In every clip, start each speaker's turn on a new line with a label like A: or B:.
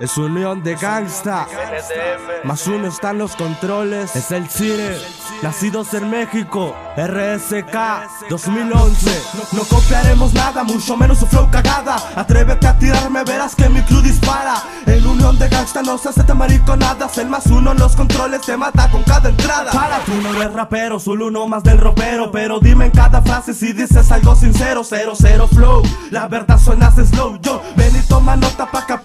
A: Es unión de gangsta. Más uno están los controles. Es el cine. Nacidos en México. RSK 2011. No, copiaremos nada, mucho menos su flow cagada. Atrévete a tirarme, verás que mi crew dispara. En unión de gangsta no se hace nada El más uno en los controles te mata con cada entrada. Para tú no eres rapero, solo uno más del ropero. Pero dime en cada frase si dices algo sincero. Cero, cero flow. La verdad suena slow. Yo ven y toma nota pa' que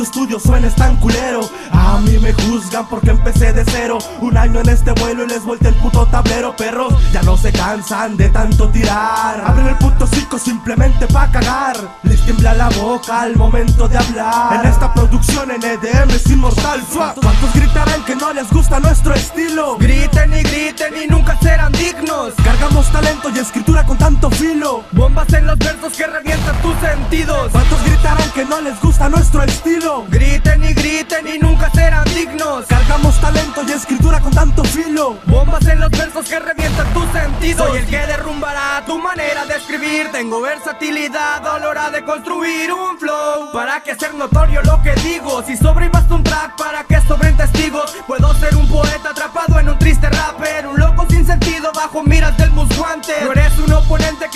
A: culpa que en tu estudio suenes tan culero. A mí me juzgan porque empecé de cero. Un año en este vuelo y les vuelta el puto tablero Perros. Ya no se cansan de tanto tirar. Abren el puto cico simplemente pa' cagar. Les tiembla la boca al momento de hablar. En esta producción en EDM es inmortal ¿Cuántos gritarán que no les gusta nuestro estilo? Talento y escritura con tanto filo.
B: Bombas en los versos que revientan tus sentidos.
A: ¿Cuántos gritarán que no les gusta nuestro estilo?
B: Griten y griten y nunca serán dignos.
A: Cargamos talento y escritura con tanto filo.
B: Bombas en los versos que revientan tus sentidos. Soy el que derrumbará tu manera de escribir. Tengo versatilidad a la hora de construir un flow. Para que ser notorio lo que digo. Si sobre un track para que sobren testigos Puedo ser un poeta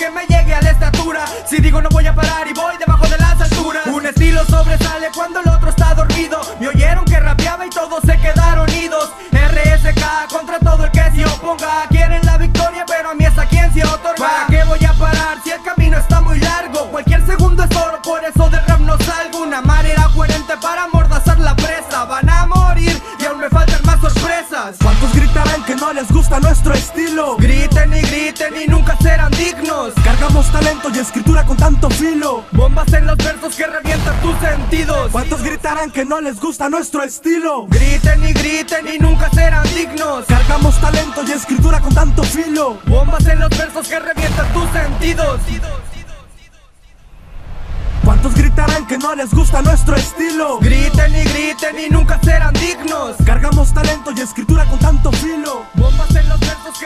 B: que me llegue a la estatura. Si digo no voy a parar y voy debajo de las alturas. Un estilo sobresale cuando el otro está dormido. Me oyeron que rapeaba y todos se quedaron idos. RSK contra todo el que se oponga. Quieren la victoria pero a mí es a quien se otorga. ¿Para qué voy a parar si el camino está muy largo? Cualquier segundo es oro, por eso del rap no salgo. Una manera coherente para amordazar la presa. Van a morir y aún me faltan más sorpresas.
A: ¿Cuántos gritarán que no les gusta nuestro estilo?
B: Griten y griten y nunca serán dignos.
A: Cargamos talento y escritura con tanto filo.
B: Bombas en los versos que revientan tus sentidos.
A: ¿Cuántos gritarán que no les gusta nuestro estilo?
B: Griten y griten y nunca serán dignos.
A: Cargamos talento y escritura con tanto filo.
B: Bombas en los versos que revientan tus sentidos.
A: ¿Cuántos gritarán que no les gusta nuestro estilo?
B: Griten y griten y nunca serán dignos.
A: Cargamos talento y escritura con tanto filo.
B: Bombas en los versos que